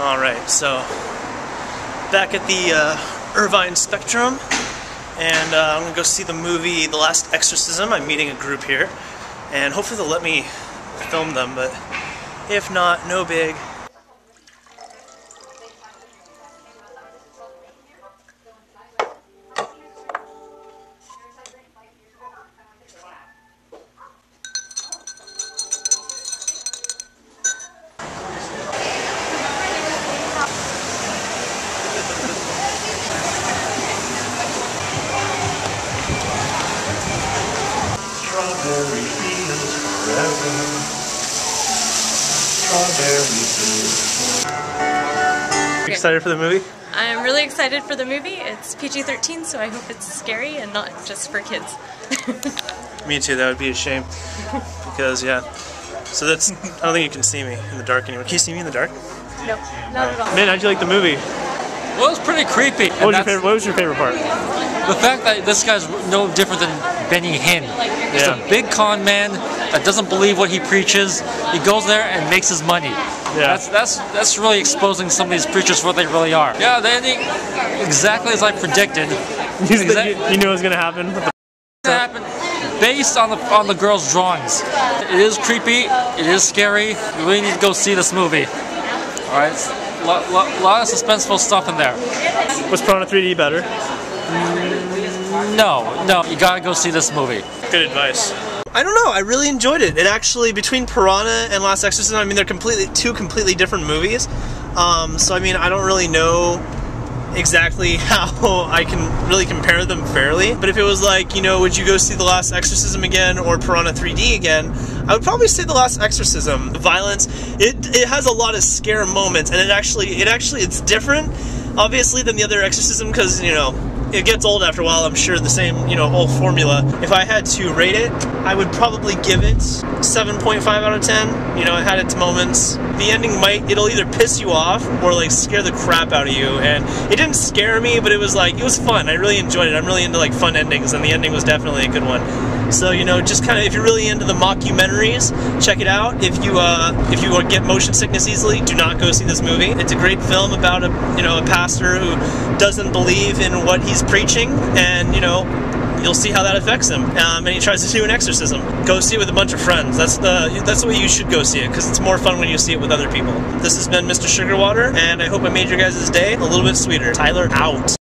All right, so back at the uh, Irvine Spectrum, and uh, I'm gonna go see the movie The Last Exorcism. I'm meeting a group here, and hopefully they'll let me film them, but if not, no big. Strawberry fields forever. Strawberry fields. Excited for the movie? I'm really excited for the movie. It's PG-13, so I hope it's scary and not just for kids. Me too. That would be a shame. Because yeah. So that's. I don't think you can see me in the dark anymore. Can you see me in the dark? no, not at all. Man, how'd you like the movie? Well, it was pretty creepy. What was your favorite? What was your favorite part? The fact that this guy's no different than Benny Hinn. He's Yeah. a big con man that doesn't believe what he preaches. He goes there and makes his money. Yeah. That's that's that's really exposing some of these preachers for what they really are. Yeah, the ending exactly as I predicted. You, you, knew it was gonna happen. with the- happened based on the on the girl's drawings. It is creepy. It is scary. You really need to go see this movie. All right, a lot, lot, lot of suspenseful stuff in there. Was Piranha 3D better? Mm, No, no, you gotta go see this movie. Good advice. I don't know. I really enjoyed it. It actually between Piranha and Last Exorcism, I mean, they're completely two completely different movies. Um, so I mean, I don't really know exactly how I can really compare them fairly. But if it was like, you know, would you go see The Last Exorcism again or Piranha 3D again? I would probably say The Last Exorcism. The violence, it it has a lot of scare moments, and it actually it actually it's different, obviously, than the other Exorcism because you know it gets old after a while. I'm sure the same, you know, old formula. If I had to rate it, I would probably give it 7.5 out of 10. You know, it had its moments. The ending might, it'll either piss you off or like scare the crap out of you. And it didn't scare me, but it was like, it was fun. I really enjoyed it. I'm really into like fun endings, and the ending was definitely a good one. So you know, just kind of if you're really into the mockumentaries, check it out. If you uh, if you get motion sickness easily, do not go see this movie. It's a great film about a you know a pastor who doesn't believe in what he's preaching, and you know you'll see how that affects him. Um, and he tries to do an exorcism. Go see it with a bunch of friends. That's the that's the way you should go see it because it's more fun when you see it with other people. This has been Mr. Sugarwater, and I hope I made your guys' day a little bit sweeter. Tyler out.